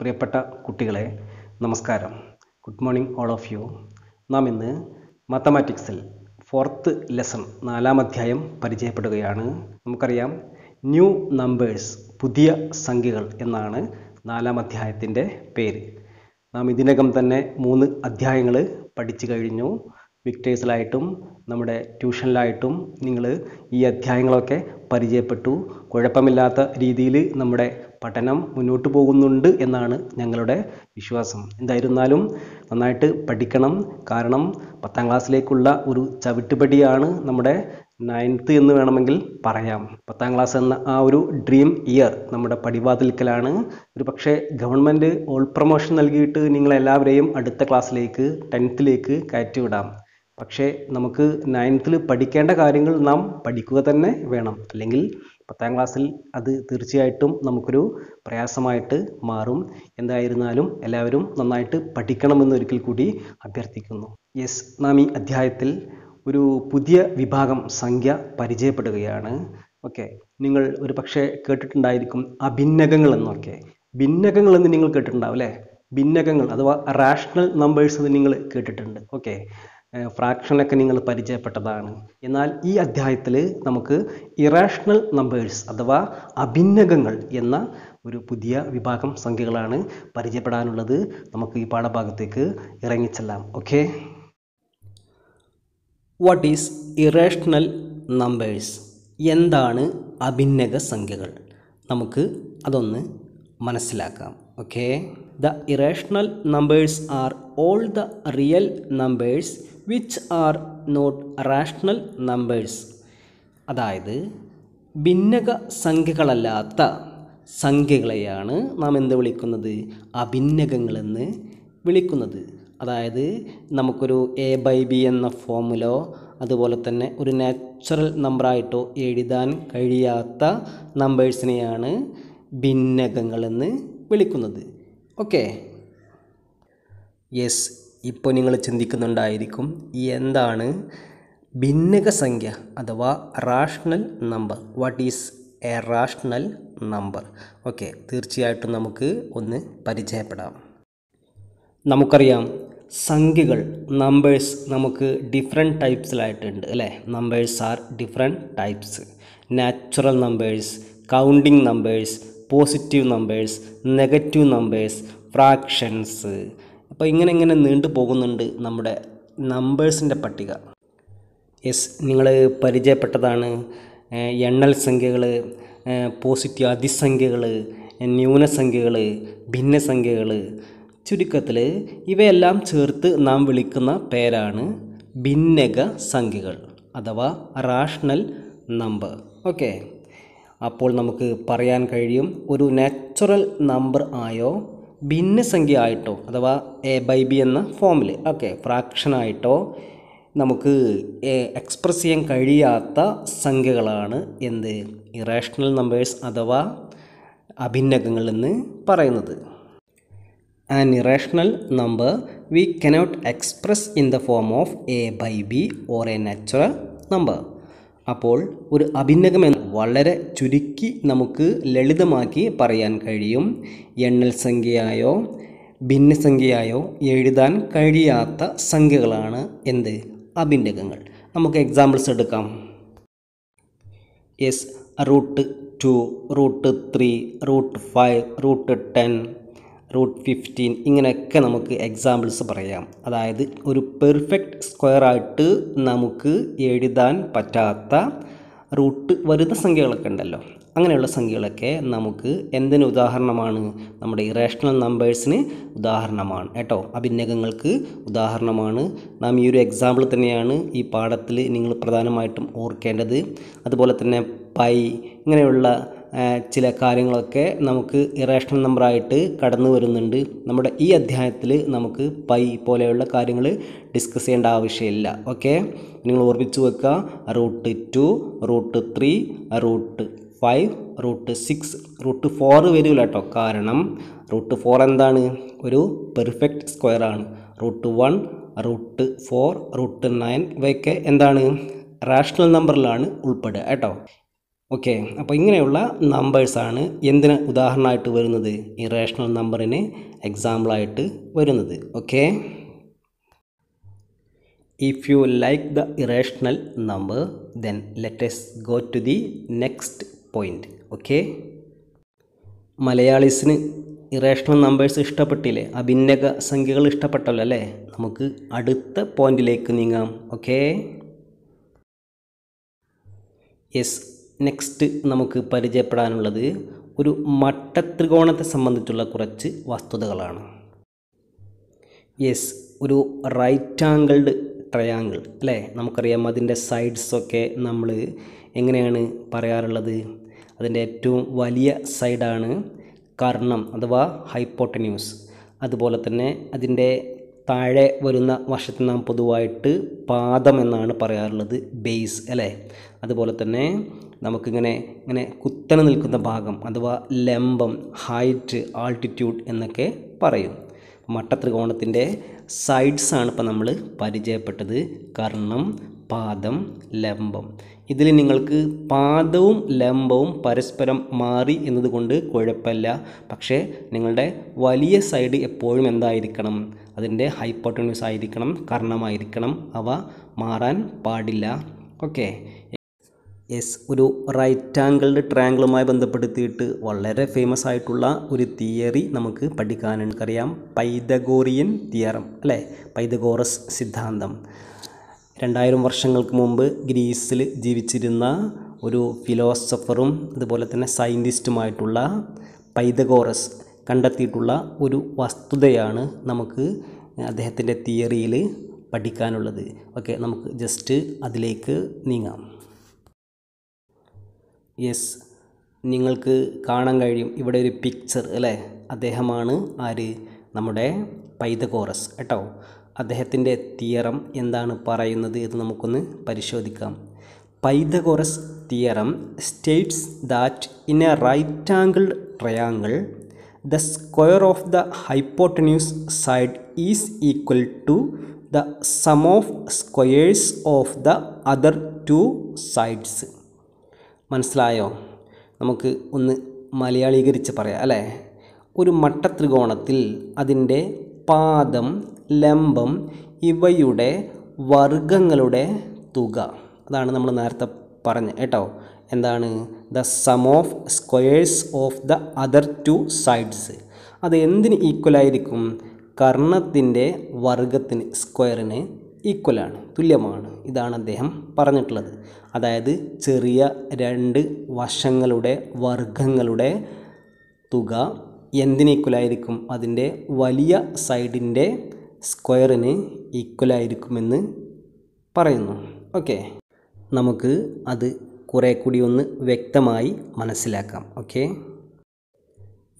പ്രിയപ്പെട്ട കുട്ടികളെ നമസ്കാരം. Good morning all of you നാം ഇന്ന് മാത്തമാറ്റിക്സിൽ ഫോർത്ത് ലെസൺ നാലാം അധ്യായം പരിചയപ്പെടുകയാണ്. നമുക്കറിയാം ന്യൂ നമ്പേഴ്സ് പുതിയ സംഖ്യകൾ എന്നാണ് നാലാം അധ്യായത്തിന്റെ പേര്. നാം ഇതിനകം തന്നെ മൂന്ന് അധ്യായങ്ങൾ പഠിച്ചു കഴിഞ്ഞു. വിക്ടേഴ്സിലായിട്ടും നമ്മുടെ ട്യൂഷനിലായിട്ടും നിങ്ങൾ ഈ അധ്യായങ്ങളൊക്കെ പരിചയപ്പെട്ടു. കുഴപ്പമില്ലാത്ത രീതിയിൽ നമ്മുടെ പഠനം മുന്നോട്ട് പോകുന്നുണ്ട് എന്നാണ് ഞങ്ങളുടെ വിശ്വാസം. എന്തായിരുന്നാലും നന്നായിട്ട് പഠിക്കണം. കാരണം പത്താം ക്ലാസ്സിലേക്കുള്ള ഒരു ചവിട്ടുപടിയാണ് നമ്മുടെ നയൻത്ത് എന്ന് വേണമെങ്കിൽ പറയാം. പത്താം ക്ലാസ് എന്ന ആ ഒരു ഡ്രീം ഇയർ നമ്മുടെ പടിവാതിൽക്കലാണ്. ഒരു പക്ഷേ ഗവൺമെന്റ് ഓൾ പ്രൊമോഷൻ നൽകിയിട്ട് നിങ്ങളെല്ലാവരെയും അടുത്ത ക്ലാസ്സിലേക്ക് ടെൻത്തിലേക്ക് കയറ്റിവിടാം. പക്ഷേ നമുക്ക് നയൻത്തിൽ പഠിക്കേണ്ട കാര്യങ്ങൾ നാം പഠിക്കുക തന്നെ വേണം. അല്ലെങ്കിൽ പത്താം ക്ലാസ്സിൽ അത് തീർച്ചയായിട്ടും നമുക്കൊരു പ്രയാസമായിട്ട് മാറും. എന്തായിരുന്നാലും എല്ലാവരും നന്നായിട്ട് പഠിക്കണമെന്ന് ഒരിക്കൽ കൂടി അഭ്യർത്ഥിക്കുന്നു. യെസ് നാം ഈ അധ്യായത്തിൽ ഒരു പുതിയ വിഭാഗം സംഖ്യ പരിചയപ്പെടുകയാണ്. ഓക്കെ നിങ്ങൾ ഒരു പക്ഷേ കേട്ടിട്ടുണ്ടായിരിക്കും അഭിന്നകങ്ങൾ എന്നൊക്കെ. ഭിന്നകങ്ങൾ എന്ന് നിങ്ങൾ കേട്ടിട്ടുണ്ടാവും അല്ലേ? ഭിന്നകങ്ങൾ അഥവാ റാഷണൽ നമ്പേഴ്സ് എന്ന് നിങ്ങൾ കേട്ടിട്ടുണ്ട്. ഓക്കെ ഫ്രാക്ഷനൊക്കെ നിങ്ങൾ പരിചയപ്പെട്ടതാണ്. എന്നാൽ ഈ അധ്യായത്തിൽ നമുക്ക് ഇറാഷണൽ നമ്പേഴ്സ് അഥവാ അഭിന്നകങ്ങൾ എന്ന ഒരു പുതിയ വിഭാഗം സംഖ്യകളാണ് പരിചയപ്പെടാനുള്ളത്. നമുക്ക് ഈ പാഠഭാഗത്തേക്ക് ഇറങ്ങിച്ചെല്ലാം okay what is irrational numbers എന്താണ് അഭിന്നക സംഖ്യകൾ? നമുക്ക് അതൊന്ന് മനസ്സിലാക്കാം. Okay the irrational numbers are all the real numbers which are not rational numbers അതായത് ഭിന്നക സംഖ്യകളല്ലാത്ത സംഖ്യകളെയാണ് നാം എന്ത് വിളിക്കുന്നത്? അഭിന്നകങ്ങളെന്ന് വിളിക്കുന്നത്. അതായത് നമുക്കൊരു എ ബൈ ബി എന്ന ഫോമിലോ അതുപോലെ തന്നെ ഒരു നാച്ചുറൽ നമ്പറായിട്ടോ എഴുതാൻ കഴിയാത്ത നമ്പേഴ്സിനെയാണ് ഭിന്നകങ്ങളെന്ന് വിളിക്കുന്നത്. ഓക്കെ യെസ് ഇപ്പോൾ നിങ്ങൾ ചിന്തിക്കുന്നുണ്ടായിരിക്കും എന്താണ് ഭിന്നക സംഖ്യ അഥവാ rational number what is a rational number okay തീർച്ചയായിട്ടും നമുക്ക് ഒന്ന് പരിചയപ്പെടാം. നമുക്കറിയാം സംഖ്യകൾ നമ്പേഴ്സ് നമുക്ക് ഡിഫറെന്റ് ടൈപ്സിലായിട്ടുണ്ട് അല്ലേ? Numbers are different types natural numbers counting numbers positive numbers negative numbers fractions അപ്പോൾ ഇങ്ങനെ ഇങ്ങനെ നീണ്ടു പോകുന്നുണ്ട് നമ്മുടെ നമ്പേഴ്സിന്റെ പട്ടിക. യെസ് നിങ്ങൾ പരിചയപ്പെട്ടതാണ് എണ്ണൽ സംഖ്യകൾ പോസിറ്റീവ് അതിസംഖ്യകൾ ന്യൂനസംഖ്യകൾ ഭിന്നസംഖ്യകൾ ചുരുക്കത്തിൽ ഇവയെല്ലാം ചേർത്ത് നാം വിളിക്കുന്ന പേരാണ് ഭിന്നക സംഖ്യകൾ അഥവാ റാഷണൽ നമ്പർ ഓക്കെ അപ്പോൾ നമുക്ക് പറയാൻ കഴിയും ഒരു നാച്ചുറൽ നമ്പർ ആയോ ഭിന്നസംഖ്യ ആയിട്ടോ അഥവാ എ ബൈ ബി എന്ന ഫോമിൽ ഓക്കെ ഫ്രാക്ഷനായിട്ടോ നമുക്ക് എക്സ്പ്രസ് ചെയ്യാൻ കഴിയാത്ത സംഖ്യകളാണ് എന്ത്? ഇറേഷണൽ നമ്പേഴ്സ് അഥവാ അഭിന്നകങ്ങൾ എന്ന് പറയുന്നത്. An irrational number we cannot express in the form of a by b or a natural number അപ്പോൾ ഒരു അഭിന്നകം എന്ന് വളരെ ചുരുക്കി നമുക്ക് ലളിതമാക്കി പറയാൻ കഴിയും. എണ്ണൽ സംഖ്യയായോ ഭിന്നസംഖ്യയായോ എഴുതാൻ കഴിയാത്ത സംഖ്യകളാണ് എന്ത്? അഭിന്നകങ്ങൾ. നമുക്ക് എക്സാമ്പിൾസ് എടുക്കാം. As root two root three root five root ten root fifteen ഇങ്ങനെയൊക്കെ നമുക്ക് എക്സാമ്പിൾസ് പറയാം. അതായത് ഒരു പെർഫെക്റ്റ് സ്ക്വയറായിട്ട് നമുക്ക് എഴുതാൻ പറ്റാത്ത റൂട്ട് വരുന്ന സംഖ്യകളൊക്കെ ഉണ്ടല്ലോ. അങ്ങനെയുള്ള സംഖ്യകളൊക്കെ നമുക്ക് എന്തിന് ഉദാഹരണമാണ്? നമ്മുടെ ഇറേഷണൽ നമ്പേഴ്സിന് ഉദാഹരണമാണ്. കേട്ടോ? അഭിന്നകങ്ങൾക്ക് ഉദാഹരണമാണ്. നാം ഈ ഒരു എക്സാമ്പിൾ തന്നെയാണ് ഈ പാഠത്തിൽ നിങ്ങൾ പ്രധാനമായിട്ടും ഓർക്കേണ്ടത്. അതുപോലെ തന്നെ പൈ ഇങ്ങനെയുള്ള ചില കാര്യങ്ങളൊക്കെ നമുക്ക് ഇറേഷണൽ നമ്പറായിട്ട് കടന്നു വരുന്നുണ്ട്. നമ്മുടെ ഈ അധ്യായത്തിൽ നമുക്ക് പൈ പോലെയുള്ള കാര്യങ്ങൾ ഡിസ്കസ് ചെയ്യേണ്ട ആവശ്യമില്ല. ഓക്കെ നിങ്ങൾ ഓർമ്മിച്ച് വെക്കുക. Root two root three root five root six root four വരില്ല കേട്ടോ. കാരണം റൂട്ട് ഫോർ എന്താണ്? ഒരു പെർഫെക്റ്റ് സ്ക്വയർ ആണ്. Root one root four root nine ഇവയൊക്കെ എന്താണ്? റാഷണൽ നമ്പറിലാണ് ഉൾപ്പെടുക കേട്ടോ. ഓക്കെ അപ്പോൾ ഇങ്ങനെയുള്ള നമ്പേഴ്സാണ് എന്തിന് ഉദാഹരണമായിട്ട് വരുന്നത്? ഇറേഷണൽ നമ്പറിന് എക്സാമ്പിളായിട്ട് വരുന്നത്. Okay. If you like the irrational number then let's go to the next point okay. മലയാളീസിന് irrational numbers ഇഷ്ടപ്പെട്ടില്ലേ? അഭിന്നക സംഖ്യകൾ ഇഷ്ടപ്പെട്ടല്ലോ അല്ലേ? നമുക്ക് അടുത്ത പോയിന്റിലേക്ക് നീങ്ങാം. ഓക്കെ. യെസ് നെക്സ്റ്റ് നമുക്ക് പരിചയപ്പെടാനുള്ളത് ഒരു മട്ടത്രികോണത്തെ സംബന്ധിച്ചുള്ള കുറച്ച് വസ്തുതകളാണ്. യെസ് ഒരു റൈറ്റ് ആംഗിൾഡ് ട്രയാങ്കിൾ അല്ലേ? നമുക്കറിയാം അതിന്റെ സൈഡ്സൊക്കെ നമ്മൾ എങ്ങനെയാണ് പറയാറുള്ളത്? അതിന്റെ ഏറ്റവും വലിയ സൈഡാണ് കർണം അഥവാ ഹൈപ്പോട്ടന്യൂസ് അതുപോലെ തന്നെ അതിന്റെ താഴെ വരുന്ന വശത്ത് നാം പൊതുവായിട്ട് പാദം എന്നാണ് പറയാറുള്ളത് ബേസ് അല്ലേ? അതുപോലെ തന്നെ നമുക്കിങ്ങനെ ഇങ്ങനെ കുത്തനെ നിൽക്കുന്ന ഭാഗം അഥവാ ലംബം ഹൈറ്റ് ആൾട്ടിറ്റ്യൂഡ് എന്നൊക്കെ പറയും. മട്ടത്രികോണത്തിന്റെ സൈഡ്സാണ് ഇപ്പോൾ നമ്മൾ പരിചയപ്പെട്ടത്. കർണം പാദം ലംബം. ഇതിൽ നിങ്ങൾക്ക് പാദവും ലംബവും പരസ്പരം മാറി എന്നതുകൊണ്ട് കുഴപ്പമില്ല. പക്ഷേ നിങ്ങളുടെ വലിയ സൈഡ് എപ്പോഴും എന്തായിരിക്കണം? അതിന്റെ ഹൈപ്പോട്ടന്യൂസ് ആയിരിക്കണം കർണമായിരിക്കണം. അവ മാറാൻ പാടില്ല. ഓക്കെ. യെസ് ഒരു റൈറ്റ് ആംഗിൾഡ് ട്രയാങ്കിളുമായി ബന്ധപ്പെടുത്തിയിട്ട് വളരെ ഫേമസ് ആയിട്ടുള്ള ഒരു തിയറി നമുക്ക് പഠിക്കാനെനിക്കറിയാം പൈതഗോറിയൻ തിയറം അല്ലേ? പൈതഗോറസ് സിദ്ധാന്തം. രണ്ടായിരം വർഷങ്ങൾക്ക് മുമ്പ് ഗ്രീസിൽ ജീവിച്ചിരുന്ന ഒരു ഫിലോസഫറും അതുപോലെ തന്നെ സയന്റിസ്റ്റുമായിട്ടുള്ള പൈതഗോറസ് കണ്ടെത്തിയിട്ടുള്ള ഒരു വസ്തുതയാണ് നമുക്ക് അദ്ദേഹത്തിന്റെ തിയറിയിൽ പഠിക്കാനുള്ളത്. ഓക്കെ നമുക്ക് ജസ്റ്റ് അതിലേക്ക് നീങ്ങാം. യെസ് നിങ്ങൾക്ക് കാണാൻ കഴിയും. ഇവിടെ ഒരു പിക്ചർ അല്ലേ? അദ്ദേഹമാണ് ആര്? നമ്മുടെ പൈതകോറസ് കേട്ടോ. അദ്ദേഹത്തിന്റെ തിയറം എന്താണ് പറയുന്നത് എന്ന് നമുക്കൊന്ന് പരിശോധിക്കാം. Pythagoras theorem states that in a right angled triangle the square of the hypotenuse side is equal to the sum of squares of the other two sides മനസ്സിലായോ? നമുക്ക് ഒന്ന് മലയാളീകരിച്ച് പറയാം അല്ലേ? ഒരു മട്ട ത്രികോണത്തിൽ അതിന്റെ പാദം ലംബം ഇവയുടെ വർഗങ്ങളുടെ തുക. അതാണ് നമ്മൾ നേരത്തെ പറഞ്ഞത് കേട്ടോ? എന്താണ്? The sum of squares of the other two sides അത് എന്തിന് ഈക്വലായിരിക്കും കർണത്തിന്റെ വർഗത്തിന് സ്ക്വയറിന് ഈക്വലാണ് തുല്യമാണ് ഇതാണ് അദ്ദേഹം പറഞ്ഞിട്ടുള്ളത്. അതായത് ചെറിയ രണ്ട് വശങ്ങളുടെ വർഗങ്ങളുടെ തുക എന്തിന് ഈക്വലായിരിക്കും? അതിന്റെ വലിയ സൈഡിന്റെ സ്ക്വയറിന് ഈക്വലായിരിക്കുമെന്ന് പറയുന്നു. ഓക്കെ. നമുക്ക് അത് കുറേ കൂടി ഒന്ന് വ്യക്തമായി മനസ്സിലാക്കാം. ഓക്കെ.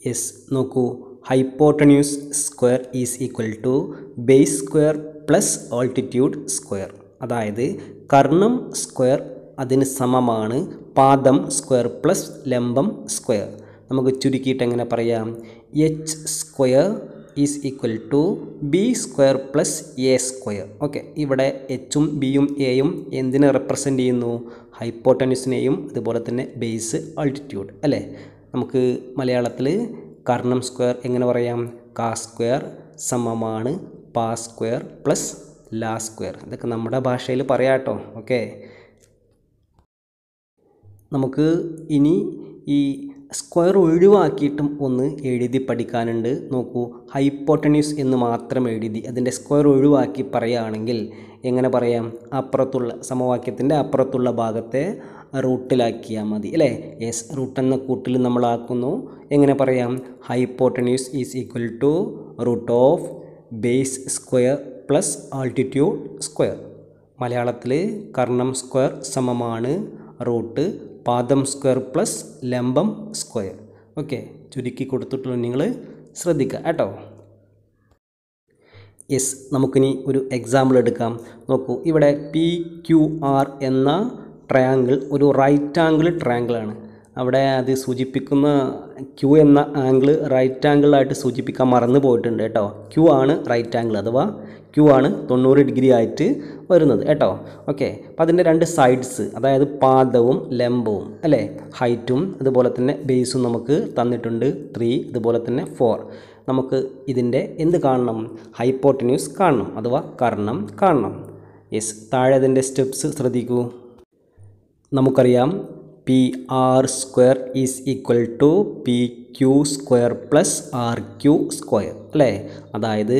യെസ് നോക്കൂ. Hypotenuse square is equal to base square plus altitude square. അതായത് കർണം സ്ക്വയർ അതിന് സമമാണ് പാദം സ്ക്വയർ പ്ലസ് ലംബം സ്ക്വയർ. നമുക്ക് ചുരുക്കിയിട്ട് എങ്ങനെ പറയാം? H square is equal to B square plus A square. Okay ഇവിടെ എച്ചും ബിയും എയും എന്തിനെ റെപ്രസെന്റ് ചെയ്യുന്നു? ഹൈപ്പോട്ടനിസിനെയും അതുപോലെ തന്നെ ബേസ് ആൾട്ടിറ്റ്യൂഡ് അല്ലേ? നമുക്ക് മലയാളത്തിൽ കർണം സ്ക്വയർ എങ്ങനെ പറയാം? കാ സ്ക്വയർ സമമാണ് പാ സ്ക്വയർ പ്ലസ് ലാ സ്ക്വയർ ഇതൊക്കെ നമ്മുടെ ഭാഷയിൽ പറയാം കേട്ടോ. ഓക്കെ? നമുക്ക് ഇനി ഈ സ്ക്വയർ ഒഴിവാക്കിയിട്ടും ഒന്ന് എഴുതി പഠിക്കാനുണ്ട്. നോക്കൂ ഹൈപ്പോട്ടന്യൂസ് എന്ന് മാത്രം എഴുതി അതിന്റെ സ്ക്വയർ ഒഴിവാക്കി പറയുകയാണെങ്കിൽ എങ്ങനെ പറയാം? അപ്പുറത്തുള്ള സമവാക്യത്തിന്റെ അപ്പുറത്തുള്ള ഭാഗത്തെ റൂട്ടിലാക്കിയാൽ മതി അല്ലേ? എസ് റൂട്ട് എന്ന കൂട്ടിൽ നമ്മളാക്കുന്നു എങ്ങനെ പറയാം? Hypotenuse is equal to root of base square plus altitude square മലയാളത്തിൽ കർണം സ്ക്വയർ സമമാണ് റൂട്ട് പാദം സ്ക്വയർ പ്ലസ് ലംബം സ്ക്വയർ ഓക്കെ ചുരുക്കി കൊടുത്തിട്ടുള്ള നിങ്ങൾ ശ്രദ്ധിക്കുക കേട്ടോ? യെസ് നമുക്കിനി ഒരു എക്സാമ്പിൾ എടുക്കാം. നോക്കൂ ഇവിടെ പി ക്യു ആർ എന്ന ട്രയാങ്കിൾ ഒരു റൈറ്റ് ആംഗിൾ ട്രയാങ്കിളാണ് അവിടെ അത് സൂചിപ്പിക്കുന്ന ക്യൂ എന്ന ആംഗിൾ റൈറ്റ് ആംഗിളായിട്ട് സൂചിപ്പിക്കാൻ മറന്നു പോയിട്ടുണ്ട് കേട്ടോ. ക്യൂ ആണ് റൈറ്റ് ആംഗിൾ അഥവാ ക്യൂ ആണ് തൊണ്ണൂറ് ഡിഗ്രി ആയിട്ട് വരുന്നത് കേട്ടോ. ഓക്കെ അപ്പോൾ അതിന്റെ രണ്ട് സൈഡ്സ് അതായത് പാദവും ലംബവും അല്ലേ? ഹൈറ്റും അതുപോലെ തന്നെ ബേസും നമുക്ക് തന്നിട്ടുണ്ട് ത്രീ അതുപോലെ തന്നെ ഫോർ നമുക്ക് ഇതിന്റെ എന്ത് കാണണം? ഹൈപ്പോട്ടിന്യൂസ് കാണണം അഥവാ കർണം കാണണം. യെസ് താഴെ അതിന്റെ സ്റ്റെപ്സ് ശ്രദ്ധിക്കൂ. നമുക്കറിയാം P R square is equal to P Q square plus R Q square അല്ലേ? അതായത്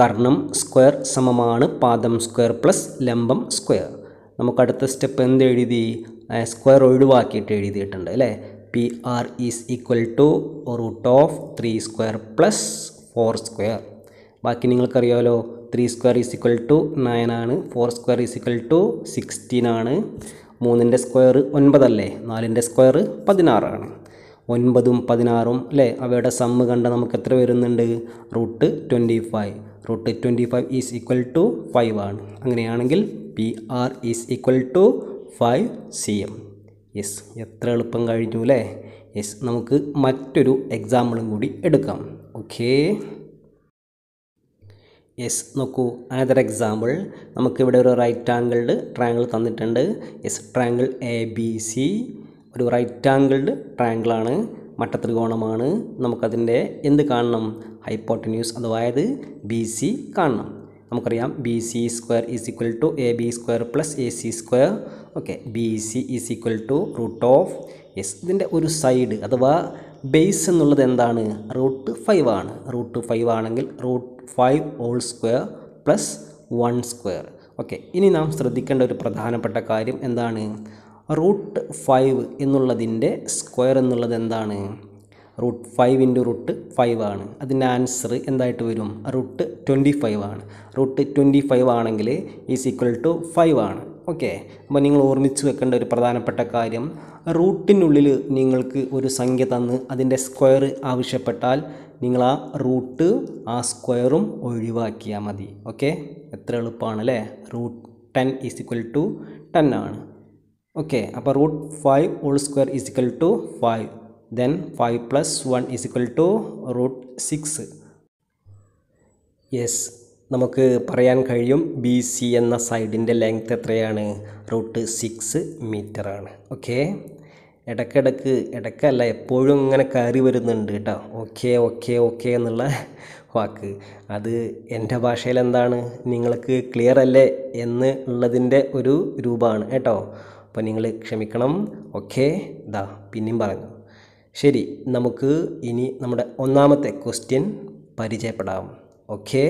കർണം സ്ക്വയർ സമമാണ് പാദം സ്ക്വയർ പ്ലസ് ലംബം സ്ക്വയർ നമുക്കടുത്ത സ്റ്റെപ്പ് എന്ത് എഴുതി? സ്ക്വയർ ഒഴിവാക്കിയിട്ട് എഴുതിയിട്ടുണ്ട് അല്ലേ? P R is equal to root of three square plus four square ബാക്കി നിങ്ങൾക്കറിയാമല്ലോ three square is equal to nine ആണ് four square is equal to sixteen ആണ്. മൂന്നിന്റെ സ്ക്വയർ ഒൻപതല്ലേ? നാലിന്റെ സ്ക്വയർ പതിനാറാണ്. ഒൻപതും പതിനാറും അല്ലേ അവയുടെ സമ്മ് കണ്ട നമുക്ക് എത്ര വരുന്നുണ്ട്? Root twenty five root twenty five is equal to five ആണ്. അങ്ങനെയാണെങ്കിൽ P R is equal to five C M. Yes എത്ര എളുപ്പം കഴിഞ്ഞു അല്ലേ യെസ് നമുക്ക് മറ്റൊരു എക്സാമ്പിളും കൂടി എടുക്കാം. ഓക്കേ. യെസ് നോക്കൂ അനദർ എക്സാമ്പിൾ നമുക്കിവിടെ ഒരു റൈറ്റ് ആംഗിൾഡ് ട്രയാങ്കിൾ തന്നിട്ടുണ്ട്. Yes triangle A B C ഒരു റൈറ്റ് ആംഗിൾഡ് ട്രയാങ്കിളാണ് മട്ടത്രികോണമാണ്. നമുക്കതിന്റെ എന്ത് കാണണം? ഹൈപ്പോട്ടന്യൂസ് അതായത് ബി സി കാണണം. നമുക്കറിയാം B C square is equal to A B square plus A C square okay B C is equal to root of yes ഇതിന്റെ ഒരു സൈഡ് അഥവാ ബേസ് എന്നുള്ളത് എന്താണ്? റൂട്ട് ഫൈവ് ആണ്. റൂട്ട് ഫൈവ് ആണെങ്കിൽ root five whole square plus one square okay ഇനി നാം ശ്രദ്ധിക്കേണ്ട ഒരു പ്രധാനപ്പെട്ട കാര്യം എന്താണ്? റൂട്ട് ഫൈവ് എന്നുള്ളതിന്റെ സ്ക്വയർ എന്നുള്ളത് എന്താണ്? Root five into root five ആണ്. അതിന്റെ ആൻസർ എന്തായിട്ട് വരും? റൂട്ട് ട്വന്റി ഫൈവ് ആണ്. റൂട്ട് ട്വന്റി ഫൈവ് ആണെങ്കിൽ ഈസ് ഈക്വൽ ടു ഫൈവ് ആണ്. ഓക്കെ അപ്പോൾ നിങ്ങൾ ഓർമ്മിച്ച് വെക്കേണ്ട ഒരു പ്രധാനപ്പെട്ട കാര്യം റൂട്ടിനുള്ളിൽ നിങ്ങൾക്ക് ഒരു സംഖ്യ തന്ന് അതിന്റെ സ്ക്വയർ ആവശ്യപ്പെട്ടാൽ നിങ്ങൾ ആ റൂട്ട് ആ സ്ക്വയറും ഒഴിവാക്കിയാൽ മതി. ഓക്കെ? എത്ര എളുപ്പമാണ് അല്ലേ? Root ten is equal to ten ആണ്. ഓക്കെ? അപ്പോൾ root five whole square is equal to five. Then five plus one is equal to root six. Yes നമുക്ക് പറയാൻ കഴിയും ബി സി എന്ന സൈഡിന്റെ ലെങ്ത് എത്രയാണ്? റൂട്ട് സിക്സ് ആണ് ഓക്കെ? ഇടയ്ക്കിടയ്ക്ക് ഇടയ്ക്കല്ല എപ്പോഴും ഇങ്ങനെ കയറി വരുന്നുണ്ട് കേട്ടോ. ഓക്കെ ഓക്കെ ഓക്കെ എന്നുള്ള വാക്ക്. അത് എന്റെ ഭാഷയിൽ എന്താണ്? നിങ്ങൾക്ക് ക്ലിയർ അല്ലേ എന്ന് ഉള്ളതിന്റെ ഒരു രൂപമാണ് കേട്ടോ. അപ്പോൾ നിങ്ങൾ ക്ഷമിക്കണം. ഓക്കെ ദാ പിന്നെയും പറഞ്ഞു. ശരി നമുക്ക് ഇനി നമ്മുടെ ഒന്നാമത്തെ ക്വസ്റ്റ്യൻ പരിചയപ്പെടാം. ഓക്കെ?